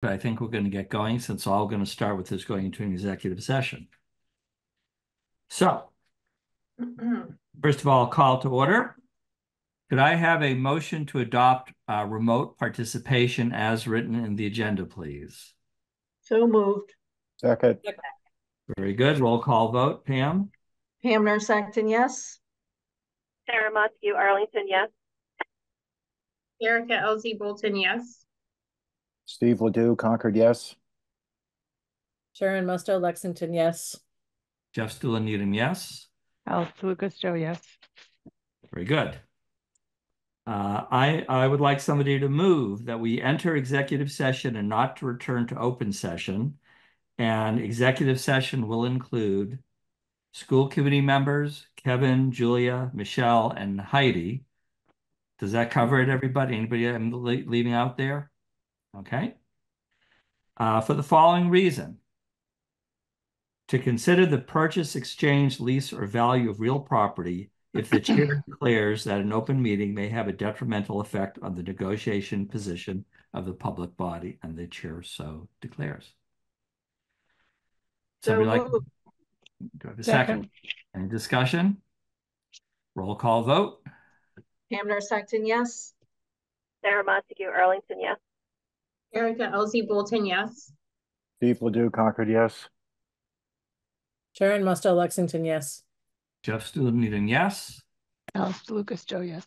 But I think we're going to get going since all going to start with is going into an executive session. So, first of all, call to order. Could I have a motion to adopt uh, remote participation as written in the agenda, please? So moved. Second, Very good. Roll call vote. Pam? Pam Nourse Acton, yes. Sarah Matthew Arlington, yes. Erica LZ Bolton, yes. Steve Ledoux, Concord, yes. Sharon Musto Lexington, yes. Jeff Stulin Needham, yes. Alice DeLuca, Stow, yes. Very good. Uh, I, I would like somebody to move that we enter executive session and not to return to open session. And executive session will include school committee members, Kevin, Julia, Michelle, and Heidi. Does that cover it, everybody? Anybody I'm leaving out there? Okay. Uh, for the following reason. To consider the purchase, exchange, lease, or value of real property if the chair declares that an open meeting may have a detrimental effect on the negotiation position of the public body and the chair so declares. So Somebody like, do I have a second? Any discussion? Roll call vote. Pam Acton, yes. Sarah Montague Arlington, yes. Erica LZ Bolton, yes. Steve Ledoux, Concord, yes. Sharon Musto Lexington, yes. Jeff Stulin Needham, yes. Alice DeLuca, Stow, yes.